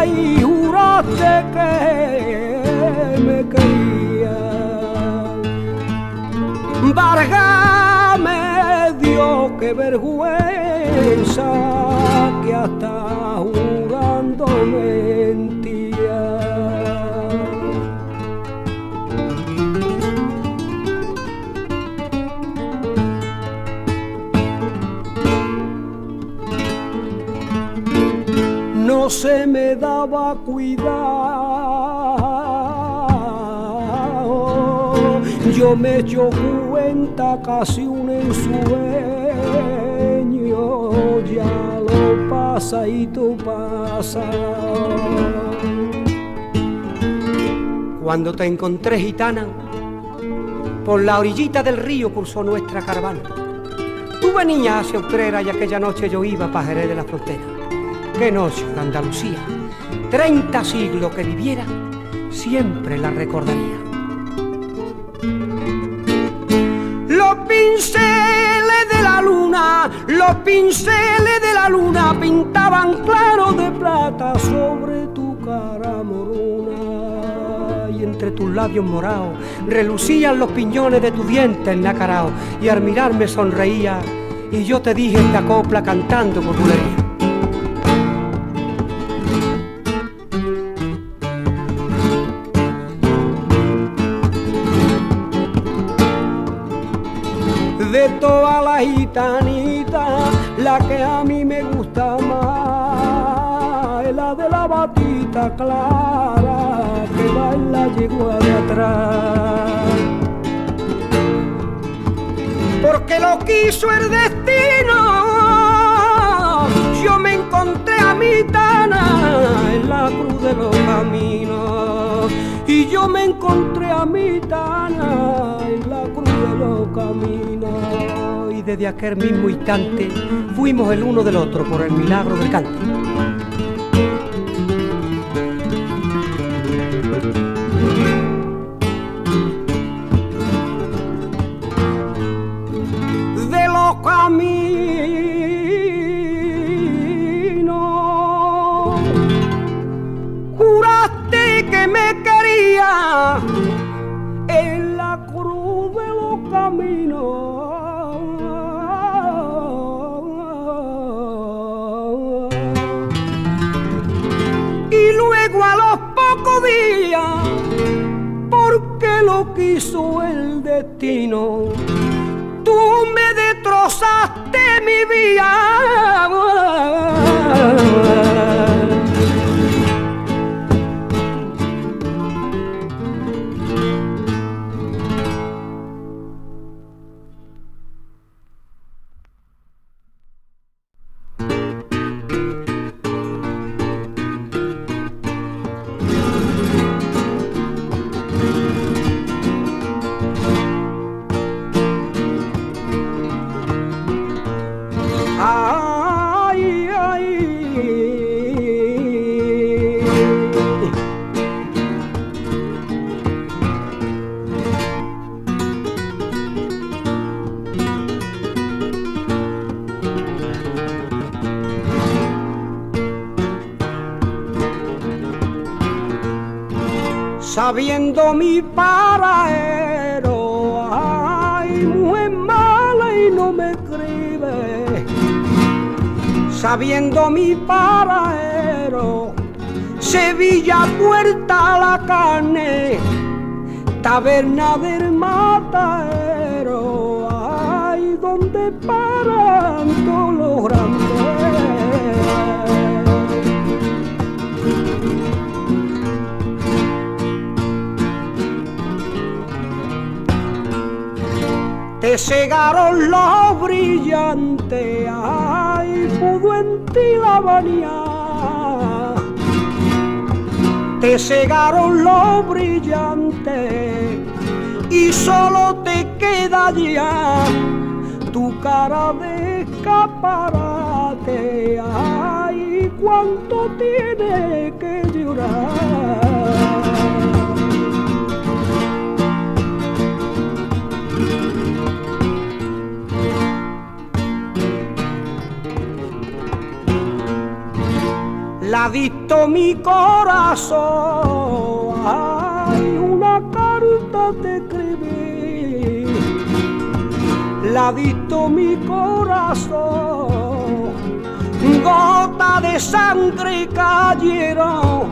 Ay, juraste que me quería. Vargame Dios, qué vergüenza que hasta jurando mentía. No se me daba cuidado, yo me echo cuenta casi un ensueño, ya lo pasa y tú pasa. Cuando te encontré gitana, por la orillita del río cursó nuestra caravana. Tú venías hacia Utrera y aquella noche yo iba para Jerez de la Frontera. Qué de Andalucía, treinta siglos que viviera, siempre la recordaría. Los pinceles de la luna, los pinceles de la luna pintaban claro de plata sobre tu cara moruna. Y entre tus labios morados relucían los piñones de tu diente ennacarao. Y al mirarme sonreía y yo te dije esta copla cantando por bulería. La que a mí me gusta más la de la batita clara que va en la yegua de atrás. Porque lo quiso el destino, yo me encontré a mi tana en la cruz de los caminos. Y yo me encontré a mi tana en la cruz de los caminos. Y desde aquel mismo instante fuimos el uno del otro por el milagro del cante. De los caminos juraste que me quería destino, tú me destrozaste mi vida. Sabiendo mi paradero, ay, mujer mala y no me escribe sabiendo mi paradero. Sevilla, puerta a la carne, taberna del matadero, ay, donde paran todos los grandes. Cegaron los brillantes, ay, pudo en ti la vanidad. Te cegaron los brillantes y solo te queda ya tu cara de escaparate, ay, cuánto tiene que llorar. La dictó mi corazón, hay una carta te escribí. La dictó mi corazón, gota de sangre cayeron.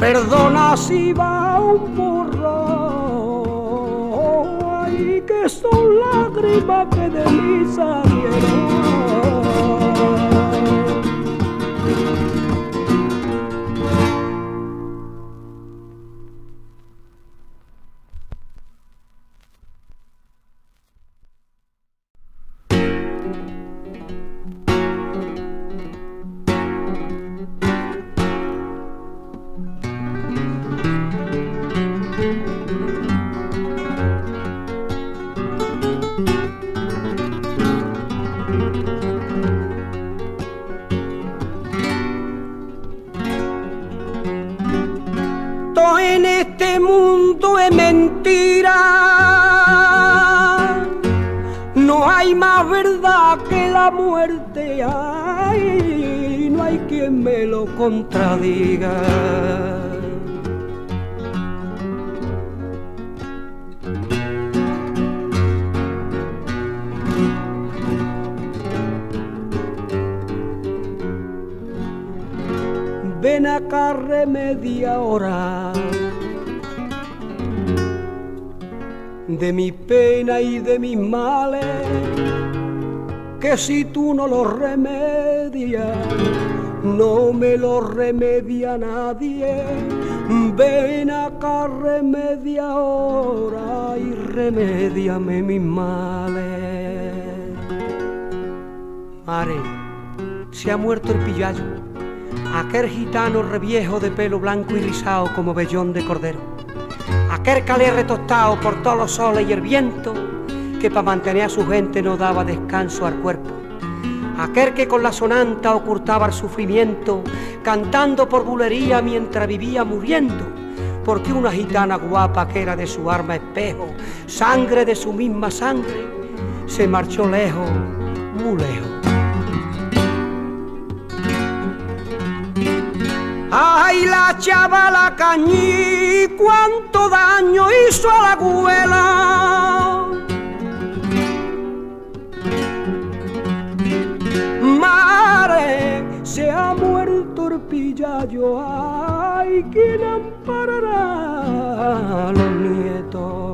Perdona si va un borrón, ay que son lágrimas que de mí salieron. Mundo es mentira. No hay más verdad que la muerte. Ay, no hay quien me lo contradiga. ven acá remedia hora de mi pena y de mis males, que si tú no lo remedias, no me lo remedia nadie. Ven acá remedia ahora y remediame mis males. Mare, se ha muerto el pillayo aquel gitano reviejo de pelo blanco y rizado como vellón de cordero, aquel calé retostado por todos los soles y el viento que para mantener a su gente no daba descanso al cuerpo, aquel que con la sonanta ocultaba el sufrimiento, cantando por bulería mientras vivía muriendo, porque una gitana guapa que era de su arma espejo, sangre de su misma sangre, se marchó lejos, muy lejos. Ay, la chavala cañí, cuánto daño hizo a la abuela. Mare, se ha muerto el pillayo, ay, ¿quién amparará los nietos?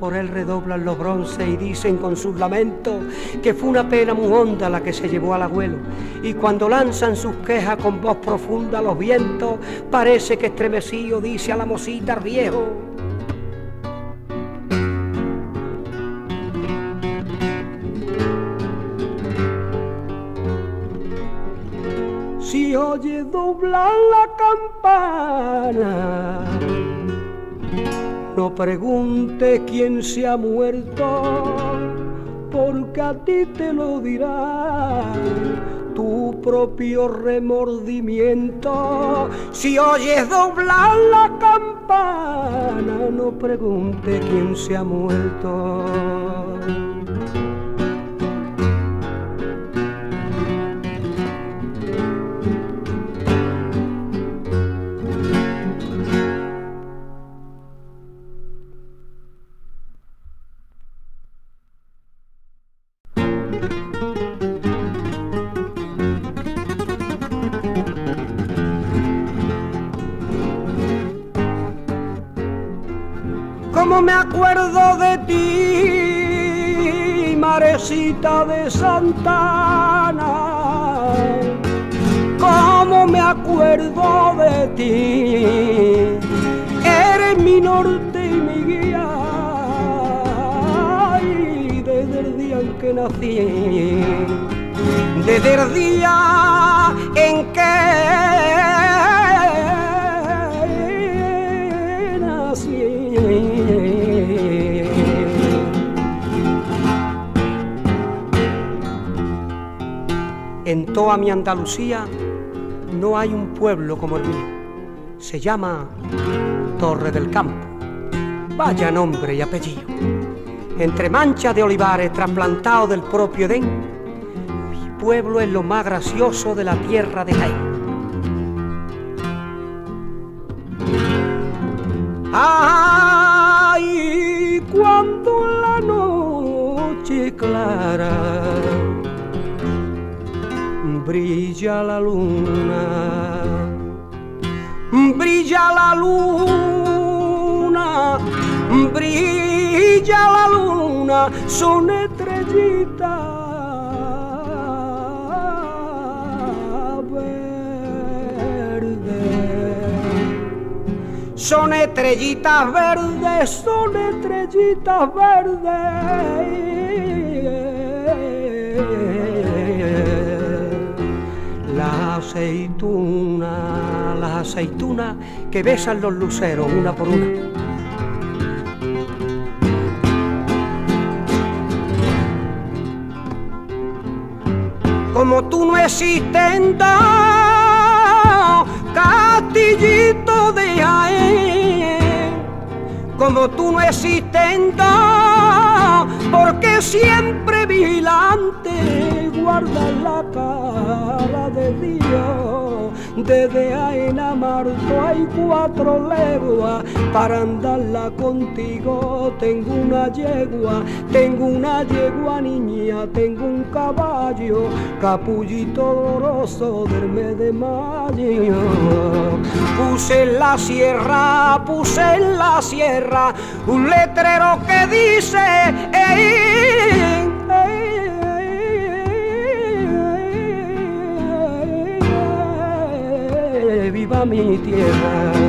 Por él redoblan los bronces y dicen con sus lamentos que fue una pena muy honda la que se llevó al abuelo. Y cuando lanzan sus quejas con voz profunda los vientos, parece que estremecido dice a la mosita viejo. Si oye doblar la campana, no pregunte quién se ha muerto, porque a ti te lo dirá tu propio remordimiento. Si oyes doblar la campana, no pregunte quién se ha muerto. Acuerdo de ti, marecita de Santana. Cómo me acuerdo de ti, eres mi norte y mi guía. Ay, desde el día en que nací, desde el día en que toda mi Andalucía no hay un pueblo como el mío. Se llama Torre del Campo. Vaya nombre y apellido. Entre manchas de olivares trasplantados del propio Edén, mi pueblo es lo más gracioso de la tierra de Jaén. Ay, cuando la noche clara brilla la luna, brilla la luna, brilla la luna, son estrellitas son estrellitas verdes, son estrellitas verdes. La aceituna, las aceitunas que besan los luceros una por una. Como tú no existes castillito de Jaén, como tú no existes porque siempre vigilante guarda la cara de Desde Aena Marto hay cuatro leguas para andarla contigo. Tengo una yegua, tengo una yegua niña, tengo un caballo, capullito doloroso del mes de mayo. Puse en la sierra, puse en la sierra un letrero que dice, viva mi tierra.